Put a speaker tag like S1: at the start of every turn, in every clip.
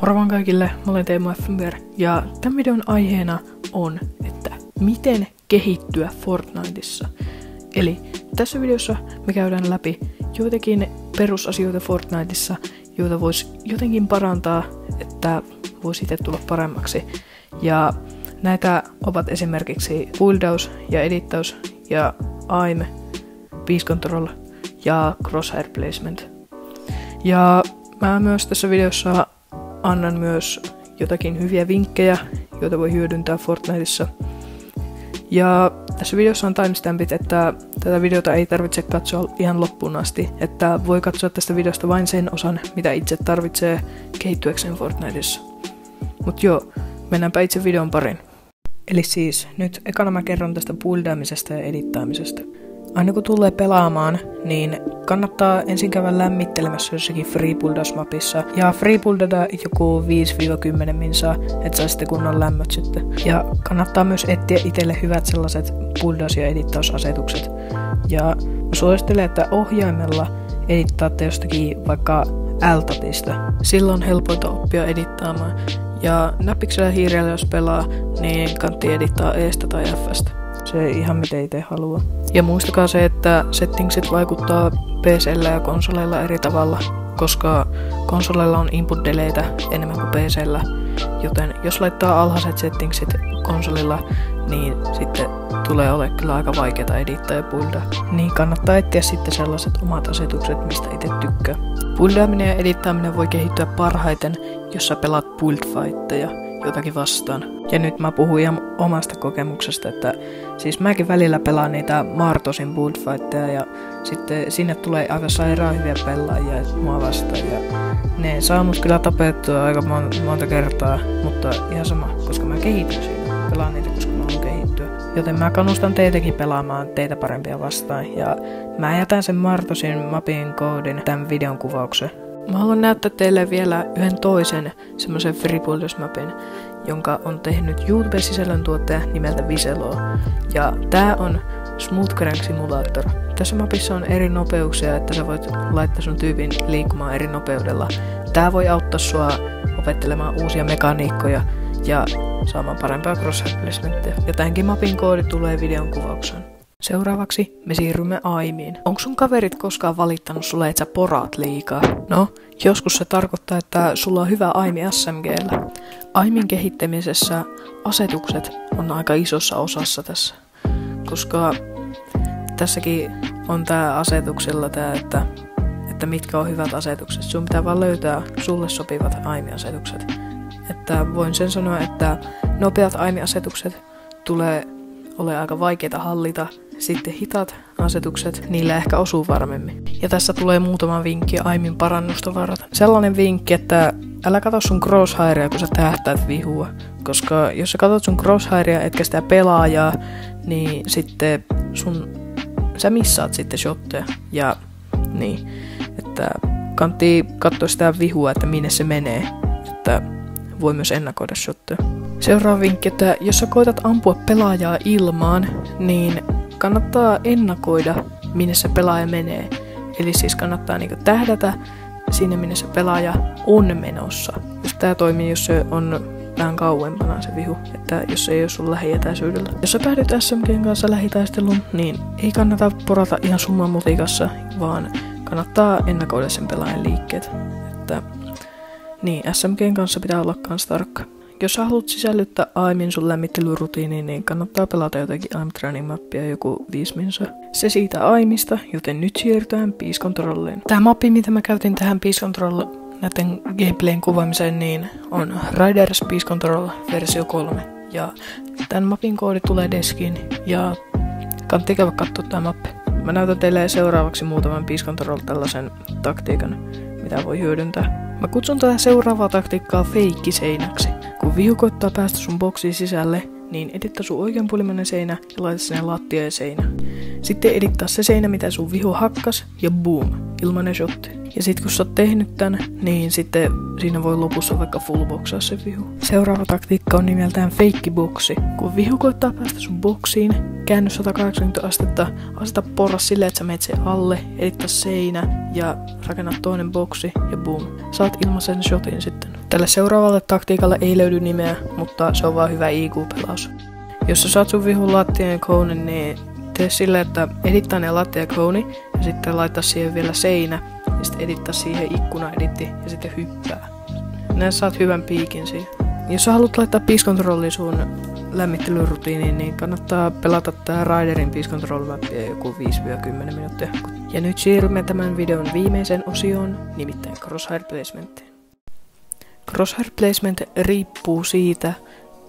S1: Moro vaan kaikille, mä olen Teemu FMR ja tämän videon aiheena on, että miten kehittyä Fortniteissa. Eli tässä videossa me käydään läpi joitakin perusasioita Fortniteissa, joita voisi jotenkin parantaa, että voisi itse tulla paremmaksi. Ja näitä ovat esimerkiksi buildaus ja edittaus ja aim, peace control ja crosshair placement. Ja mä myös tässä videossa annan myös jotakin hyviä vinkkejä, joita voi hyödyntää Fortniteissa. Ja tässä videossa on timestampit, että tätä videota ei tarvitse katsoa ihan loppuun asti, että voi katsoa tästä videosta vain sen osan, mitä itse tarvitsee kehittyäkseen Fortniteissa. Mut joo, mennäänpä itse videon parin. Eli siis nyt ekana mä kerron tästä buildaamisesta ja edittaamisesta. Aina kun tulee pelaamaan, niin kannattaa ensin käydä lämmittelemässä jossakin freebuildas-mapissa. Ja freebuildata joku 5-10 minsaa, että saa sitten kunnon lämmöt sitten. Ja kannattaa myös etsiä itselle hyvät sellaiset buildaus- ja edittausasetukset. Ja suosittelen, että ohjaimella edittaatte jostakin vaikka Altatista. Silloin on helpointa oppia edittaamaan. Ja näppiksellä hiirellä jos pelaa, niin kantti edittaa eestä tai Fstä. Se ihan miten itse haluaa. Ja muistakaa se, että settingsit vaikuttaa PCllä ja konsoleilla eri tavalla, koska konsoleilla on input deleitä enemmän kuin PCllä. Joten jos laittaa alhaiset settingsit konsolilla, niin sitten tulee ole kyllä aika vaikeaa edittää ja buildaa. Niin kannattaa etsiä sitten sellaiset omat asetukset, mistä itse tykkää. Buildaaminen ja edittäminen voi kehittyä parhaiten, jos sä pelaat buildfightteja jotakin vastaan. Ja nyt mä puhun ihan omasta kokemuksesta, että siis mäkin välillä pelaan niitä Martosin buildfightteja ja sitten sinne tulee aivan sairaan hyviä pelaajia mua vastaan ja ne saa mut kyllä tapettua aika mon- monta kertaa, mutta ihan sama, koska mä kehityn siinä. Pelaan niitä, koska mä haluan kehittyä. Joten mä kannustan teitäkin pelaamaan teitä parempia vastaan ja mä jätän sen Martosin mapin koodin tämän videon kuvaukseen. Mä haluan näyttää teille vielä yhden toisen semmoisen Freebuilders-mapin, jonka on tehnyt YouTube-sisällöntuottaja nimeltä Viselo. Ja tää on Smooth Crank Simulator. Tässä mapissa on eri nopeuksia, että sä voit laittaa sun tyypin liikkumaan eri nopeudella. Tää voi auttaa sua opettelemaan uusia mekaniikkoja ja saamaan parempaa crosshair placementtia. Ja tämänkin mapin koodi tulee videon kuvaukseen. Seuraavaksi me siirrymme Aimiin. Onko sun kaverit koskaan valittanut sulle, että sä poraat liikaa? No, joskus se tarkoittaa, että sulla on hyvä Aimi SMGllä. Aimin kehittämisessä asetukset on aika isossa osassa tässä, koska tässäkin on tää asetuksella tää, että, että mitkä on hyvät asetukset. Sun pitää vaan löytää sulle sopivat Aimi-asetukset. Että voin sen sanoa, että nopeat Aimi-asetukset tulee ole aika vaikeita hallita sitten hitaat asetukset, niillä ehkä osuu varmemmin. Ja tässä tulee muutama vinkki aiemmin parannusta varten. Sellainen vinkki, että älä katso sun crosshairia, kun sä tähtäät vihua. Koska jos sä katsot sun crosshairia, etkä sitä pelaajaa, niin sitten sun, sä missaat sitten shotteja. Ja niin, että kannattaa katsoa sitä vihua, että minne se menee. Että voi myös ennakoida shotteja. Seuraava vinkki, että jos sä koetat ampua pelaajaa ilmaan, niin kannattaa ennakoida, minne se pelaaja menee. Eli siis kannattaa niinku tähdätä sinne, minne se pelaaja on menossa. Jos tämä toimii, jos se on vähän kauempana se vihu, että jos se ei ole sun lähietäisyydellä. Jos sä päädyt SMGn kanssa lähitaisteluun, niin ei kannata porata ihan summan mutikassa, vaan kannattaa ennakoida sen pelaajan liikkeet. Että niin, SMGn kanssa pitää olla kans tarkka. Jos haluat sisällyttää aiemmin sun lämmittelyrutiiniin, niin kannattaa pelata jotakin Training Mappia joku 5 minsa. Se siitä aimista, joten nyt siirrytään Peace Controlliin. Tämä mappi, mitä mä käytin tähän Peace Control näiden gameplayn kuvaamiseen, niin on Riders Peace Control versio 3. Ja tämän mapin koodi tulee deskiin ja kannattaa käydä katsoa tämä mappi. Mä näytän teille seuraavaksi muutaman Peace Control tällaisen taktiikan, mitä voi hyödyntää. Mä kutsun tätä seuraavaa taktiikkaa feikkiseinäksi. Kun vihu koittaa päästä sun boksiin sisälle, niin edittaa sun oikeanpuolimainen seinä ja laita sinne lattia ja seinä. Sitten edittaa se seinä, mitä sun vihu hakkas, ja boom, ilmanen shotti. Ja sitten kun sä oot tehnyt tän, niin sitten siinä voi lopussa vaikka fullboxaa se vihu. Seuraava taktiikka on nimeltään feikkiboksi. Kun vihu koittaa päästä sun boksiin, käänny 180 astetta, aseta porras silleen, että sä menet sen alle, edittaa seinä ja rakenna toinen boksi ja boom. Saat ilmaisen shotin sitten. Tälle seuraavalle taktiikalle ei löydy nimeä, mutta se on vaan hyvä IQ-pelaus. Jos sä saat sun vihun lattian kounin, niin tee sille, että edittaa ne lattia kouni ja sitten laittaa siihen vielä seinä ja sitten edittaa siihen ikkuna editti ja sitten hyppää. Näin saat hyvän piikin siihen. Jos sä haluat laittaa Peace sun lämmittelyrutiiniin, niin kannattaa pelata tää Control mappia joku 5-10 minuuttia. Ja nyt siirrymme tämän videon viimeisen osioon, nimittäin Crosshair Placement. Crosshair Placement riippuu siitä,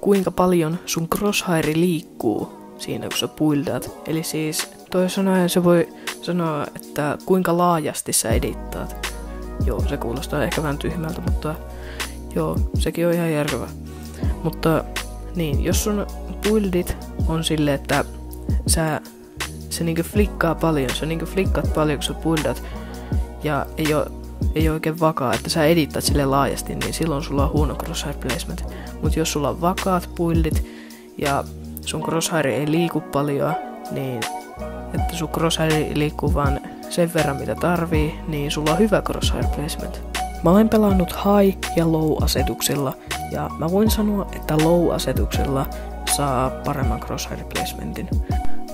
S1: kuinka paljon sun crosshairi liikkuu siinä, kun sä puiltaat. Eli siis toi sanoen se voi sanoa, että kuinka laajasti sä edittaat. Joo, se kuulostaa ehkä vähän tyhmältä, mutta joo, sekin on ihan järkevä. Mutta niin, jos sun buildit on sille, että sä, se niinku flikkaa paljon, sä niinku flikkaat paljon, kun sä buildat, ja ei ole, ei oikein vakaa, että sä edittaat sille laajasti, niin silloin sulla on huono crosshair placement. Mutta jos sulla on vakaat buildit ja sun crosshair ei liiku paljon, niin että sun crosshair liikkuu vaan sen verran mitä tarvii, niin sulla on hyvä crosshair placement. Mä olen pelannut high ja low asetuksella ja mä voin sanoa, että low asetuksella saa paremman crosshair placementin.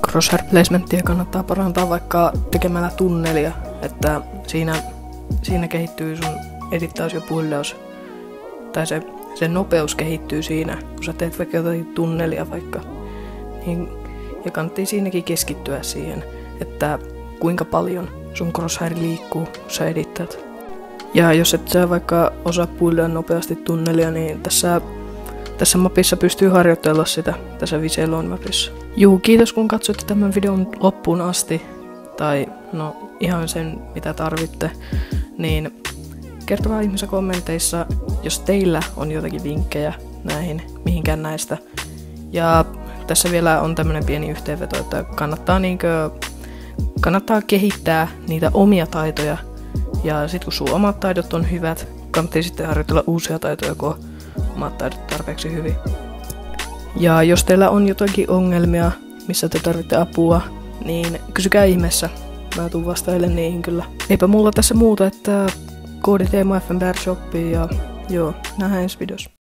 S1: Crosshair placementia kannattaa parantaa vaikka tekemällä tunnelia, että siinä, siinä kehittyy sun edittaus ja pullaus, tai se, se nopeus kehittyy siinä, kun sä teet vaikka jotain tunnelia vaikka. Niin, ja kannattaa siinäkin keskittyä siihen, että kuinka paljon sun crosshair liikkuu, kun sä edittäät. Ja jos et sä vaikka osaa puilaa nopeasti tunnelia, niin tässä, tässä mapissa pystyy harjoitella sitä, tässä Viselon mapissa. Juu, kiitos kun katsoitte tämän videon loppuun asti, tai no ihan sen mitä tarvitte, niin kertokaa ihmisiä kommenteissa, jos teillä on jotakin vinkkejä näihin, mihinkään näistä. Ja tässä vielä on tämmöinen pieni yhteenveto, että kannattaa, niinkö, kannattaa kehittää niitä omia taitoja. Ja sitten kun sun omat taidot on hyvät, kannattaa sitten harjoitella uusia taitoja, kun omat taidot tarpeeksi hyvin. Ja jos teillä on jotakin ongelmia, missä te tarvitte apua, niin kysykää ihmeessä. Mä tuun vastailemaan niihin kyllä. Eipä mulla tässä muuta, että koodi Teemu FMBR Shoppiin ja joo, nähdään ensi videossa.